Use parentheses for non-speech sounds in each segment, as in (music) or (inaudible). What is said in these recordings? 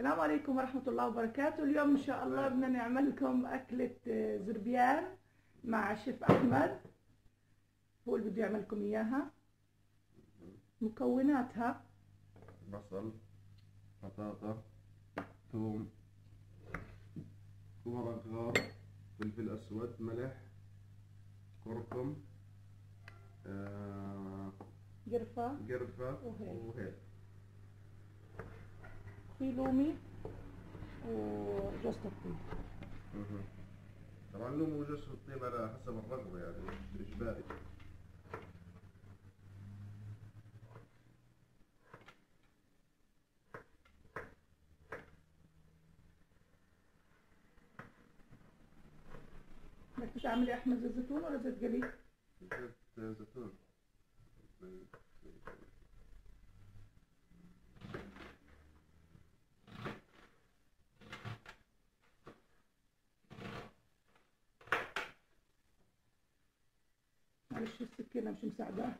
السلام عليكم ورحمة الله وبركاته. اليوم إن شاء الله بدنا نعمل لكم أكلة زربيان مع شيف أحمد. هو اللي بده يعمل لكم إياها. مكوناتها بصل بطاطا ثوم ورق غار فلفل أسود ملح كركم آه، قرفة قرفة وهيل. وهيل. في لومي وجوز الطيب. طبعا لهم وجوز الطيب على حسب الرغبة يعني إجباري بدك تعملي أحمد زيت زيتون ولا زيت قلي؟ زيت زيتون معلش السكينة مش مساعدة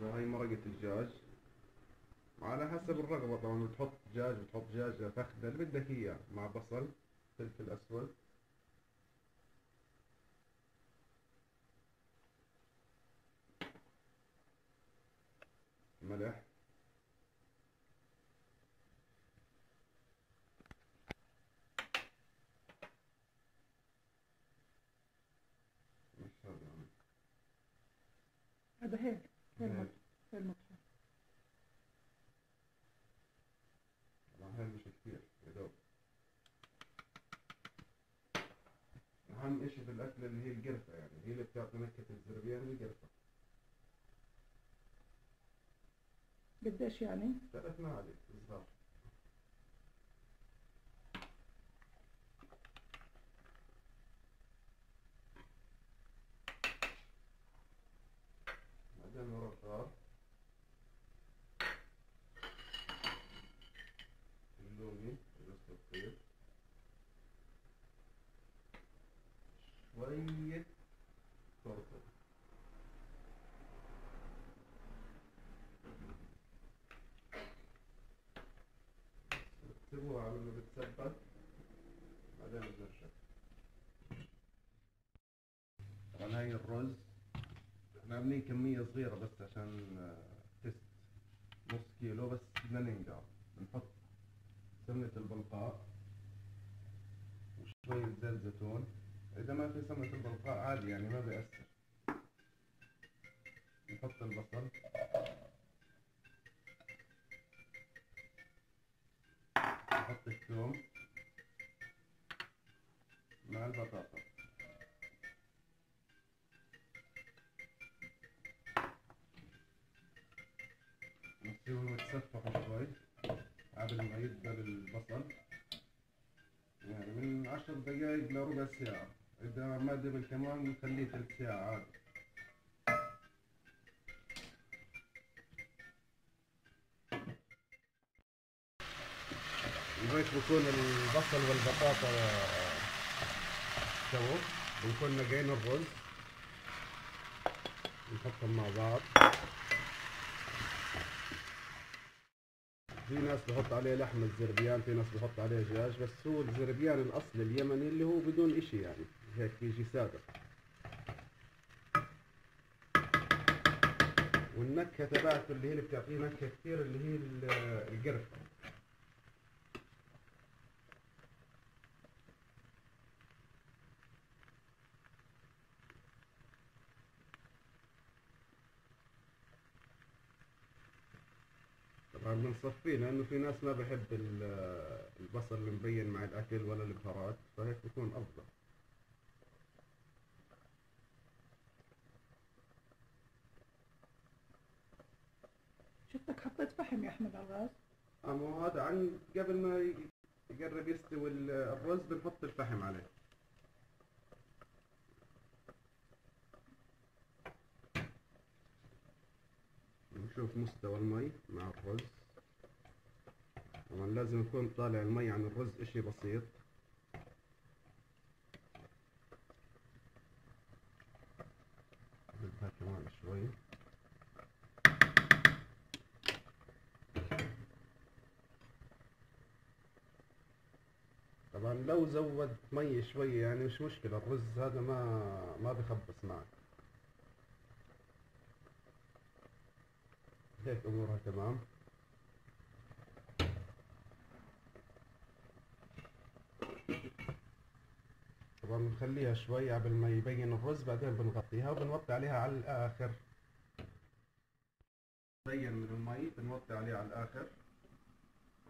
هسه هاي مرقة الدجاج. على حسب الرغبة طبعا بتحط دجاج بتحط دجاج فخدة اللي بدك إياه مع بصل فلفل أسود. ملح. هذا يعني. هذا طبعا هاي مش كتير يا دوب أهم إشي في الأكل اللي هي القرفة يعني هي اللي بتعطي نكهة الزربيان القرفة قديش يعني؟ ثلاث معالق صغار بعدين ورا الغار اللومي جوز الطيب شوية كركم تسيبوها على ما بتسبك بعدين بنرجع طبعا هاي الرز عاملين كمية صغيرة بس عشان آه، تست نص كيلو بس بدنا ننقع. بنحط سمنة البلقاء وشوية زيت زيتون. إذا ما في سمنة البلقاء عادي يعني ما بيأثر. نحط البصل. يتصفحوا شوي قبل ما يدبل البصل يعني من عشر دقايق لربع ساعة. إذا ما دبل كمان نخليه ثلث ساعة عادي. وهيك بكون البصل والبطاطا سوا بنكون نقينا الرز. نحطهم مع بعض. في ناس بحط عليه لحم الزربيان في ناس بحط عليه دجاج بس هو الزربيان الاصلي اليمني اللي هو بدون إشي يعني هيك بيجي سادة. والنكهة تبعته اللي هي اللي بتعطيه نكهة كثير اللي هي ال- بنصفيه لأنه في ناس ما بحب ال- البصل المبين مع الأكل ولا البهارات فهيك بكون أفضل. بدك حطيت فحم يا أحمد على الغاز؟ اما هذا عن قبل ما يقرب يستوي ال- الرز بنحط الفحم عليه. نشوف مستوى المي مع الرز. طبعا لازم يكون طالع المي عن الرز إشي بسيط. بدها كمان شوي. طبعا لو زود مي شوي يعني مش مشكلة الرز هذا ما ما بخبص معك. هيك أمورها تمام. طبعا بنخليها شوي قبل ما يبين الرز بعدين بنغطيها وبنوطي عليها على الآخر. بين من المي بنوطي عليه على الآخر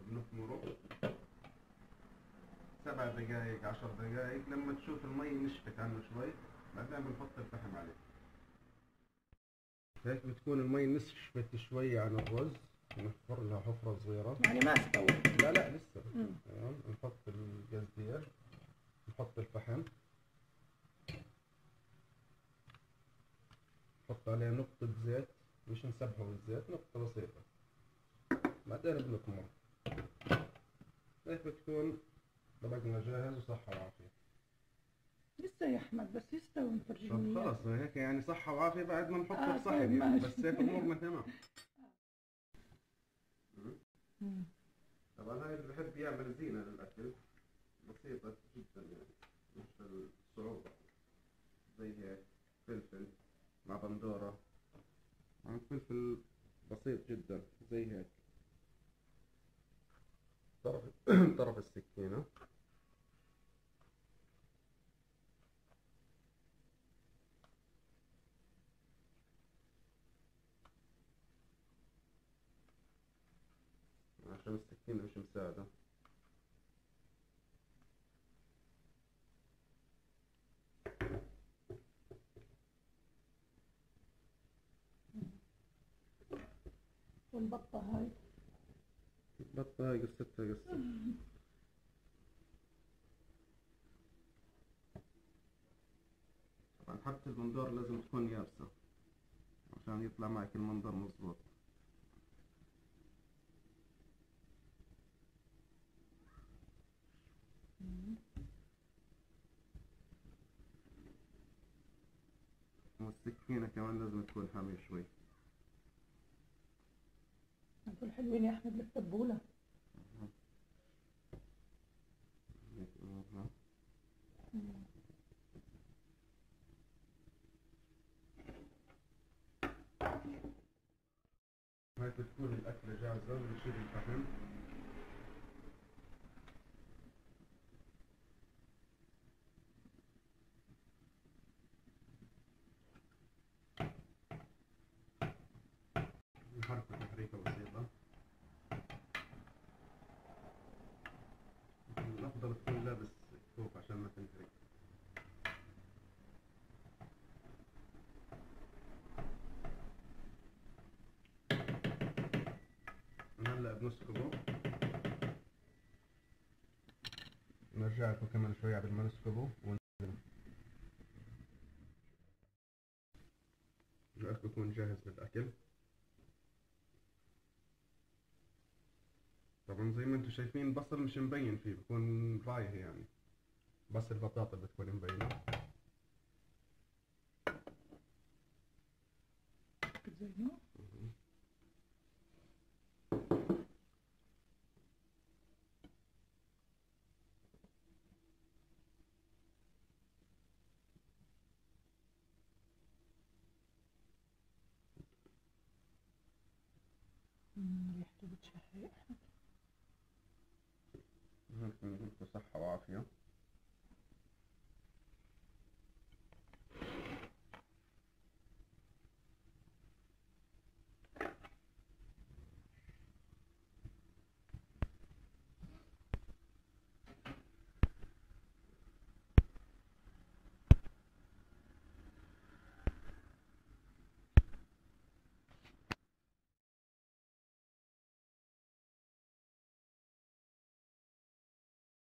وبنخمره. سبع دقائق عشر دقائق لما تشوف المي نشفت عنه شوي بعدين بنحط الفحم عليه. هيك بتكون المي نشفت شوي عن الرز؟ نحفر لها حفرة صغيرة. يعني ما استوى لا لا لسه مم. تمام نحط الجزدير نحط الفحم نحط عليه نقطة زيت مش بالزيت نقطة بسيطة بعدين بنكمر هيك بتكون طبقنا جاهز وصحة وعافية لسه يا احمد بس يستوي طب مفرجيني خلص هيك يعني صحة وعافية بعد ما نحطه آه، بصحن يعني ماشي. بس هيك أمورنا تمام. طبعا هاي اللي بحب يعمل زينة للأكل بسيطة جدا يعني مش الصعوبة زي هيك فلفل مع بندورة مع فلفل بسيط جدا زي هيك. طرف (clears throat) طرف السكينة. عشان السكينة مش مساعدة. والبطة هاي. بطة هاي قصتها قصة. طبعا حبة البندور لازم تكون يابسة عشان يطلع معك المنظر مظبوط. والسكينة كمان لازم تكون حامية شوي. هدول حلوين يا أحمد أمورها. هاي بتكون الأكلة جاهزة ونشيل الفحم نحركه تحريكة بسيطة الأفضل تكون لابس كوب عشان ما تنحرق بنسكبه نرجع لكم كمان شوي قبل ما نسكبه وننزله الأكل بيكون جاهز للأكل. طبعا زي ما أنتم شايفين البصل مش مبين فيه بكون رايح يعني. بس البطاطا بتكون مبينة. زينه صحة وعافية.